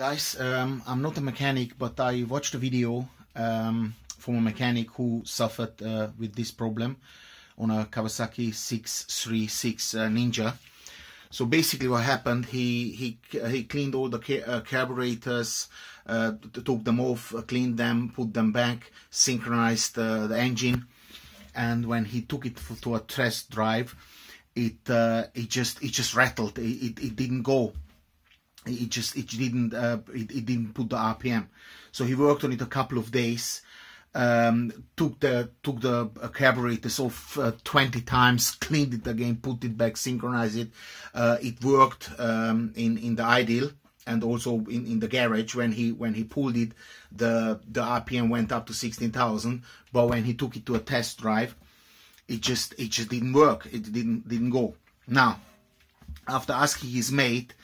guys, um, I'm not a mechanic, but I watched a video um, from a mechanic who suffered uh, with this problem on a Kawasaki 636 uh, Ninja. So basically what happened, he he he cleaned all the uh, carburetors, uh, took them off, uh, cleaned them, put them back, synchronized uh, the engine, and when he took it to a test drive, it it just it just rattled. It, it, it didn't go it just it didn't uh, it, it, didn't put the RPM. So he worked on it a couple of days. Um, took the took the uh, carburetors off uh, 20 times, cleaned it again, put it back, synchronized it. Uh, it worked um, in in the ideal and also in, in the garage when he when he pulled it, the the RPM went up to 16,000. But when he took it to a test drive, it just it just didn't work. It didn't didn't go. Now, after asking his mate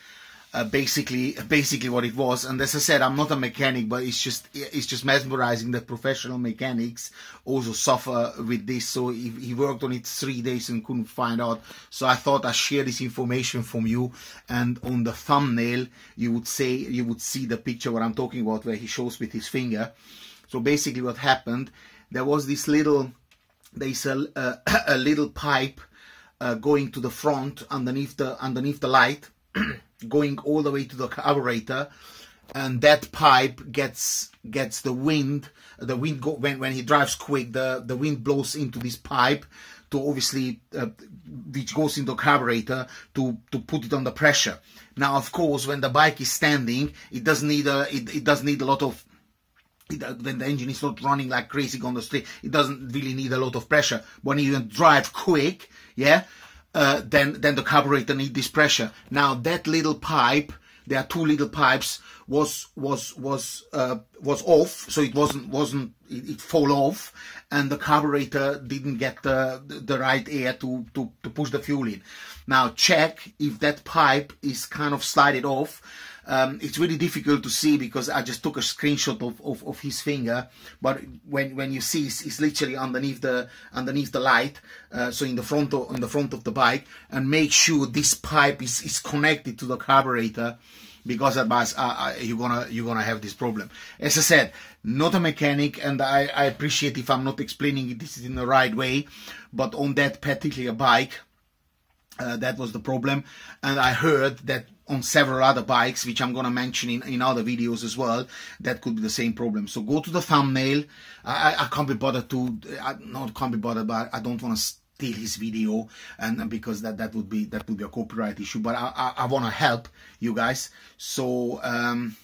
uh, basically basically what it was. And as i said i'm not a mechanic but it's just it's just mesmerizing that professional mechanics also suffer with this. So he, he worked on it three days and couldn't find out. So i thought i'd share this information from you. And on the thumbnail you would say you would see the picture what i'm talking about where he shows with his finger. So basically what happened there was this little there's a, a little pipe uh, going to the front underneath the underneath the light going all the way to the carburetor and that pipe gets gets the wind the wind go, when when he drives quick the the wind blows into this pipe to obviously uh, which goes into the carburetor to to put it under pressure. Now of course when the bike is standing it doesn't need a it, it doesn't need a lot of it, when the engine is not running like crazy on the street it doesn't really need a lot of pressure. When you drive quick yeah uh, then then the carburetor need this pressure. Now that little pipe, there are two little pipes, was was was uh, was off, so it wasn't wasn't it, it fall off, and the carburetor didn't get the the right air to to to push the fuel in. Now check if that pipe is kind of slided off um, it's really difficult to see because I just took a screenshot of, of, of his finger, but when when you see, it's, it's literally underneath the underneath the light, uh, so in the front of in the front of the bike, and make sure this pipe is, is connected to the carburetor because otherwise uh, uh, you're gonna you're gonna have this problem. As I said, not a mechanic, and I, I appreciate if I'm not explaining it this is in the right way, but on that particular bike, uh, that was the problem, and I heard that on several other bikes, which I'm going to mention in, in other videos as well, that could be the same problem. So go to the thumbnail. I, I can't be bothered to, I not can't be bothered, but I don't want to steal his video and because that that would be that would be a copyright issue but i i, I want to help you guys so um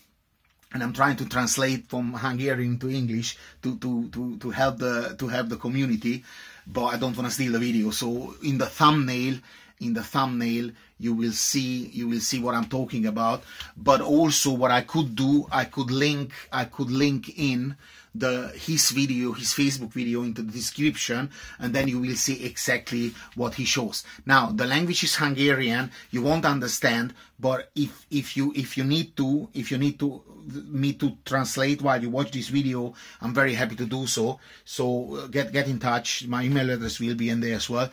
and I'm trying to translate from Hungarian to English to, to, to, to help the to help the community, but I don't want to steal the video. So in the thumbnail, in the thumbnail you will see you will see what I'm talking about. But also what I could do I could link I could link in the his video his Facebook video into the description and then you will see exactly what he shows. Now the language is Hungarian you won't understand but if if you if you need to if you need to me to translate while you watch this video I'm very happy to do so. So uh, get get in touch. My email address will be in there as well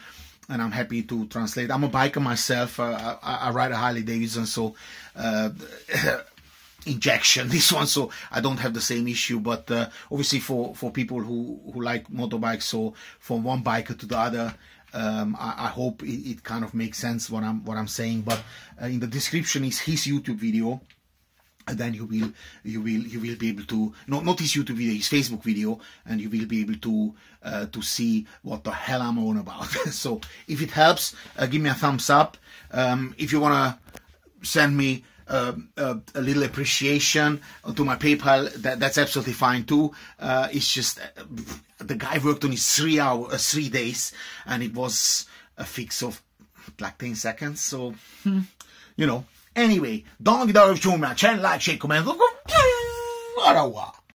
and I'm happy to translate. I'm a biker myself. Uh, I, I, ride a Harley Davidson, so uh, injection this one, so I don't have the same issue. But uh, obviously, for for people who who like motorbikes, so from one biker to the other. Um, I, I, hope it, it, kind of makes sense what I'm what I'm saying. But uh, in the description is his YouTube video and then you will you will you will be able to not not his YouTube video, his Facebook video, and you will be able to uh, to see what the hell I'm on about. so if it helps, uh, give me a thumbs up. Um, if you wanna send me uh, uh, a little appreciation to my PayPal, that, that's absolutely fine too. Uh, it's just uh, the guy worked on it three hours, uh, three days, and it was a fix of like 10 seconds. So, hmm, you know, Anyway, don't get out of your channel, like, share, comment. Revoir.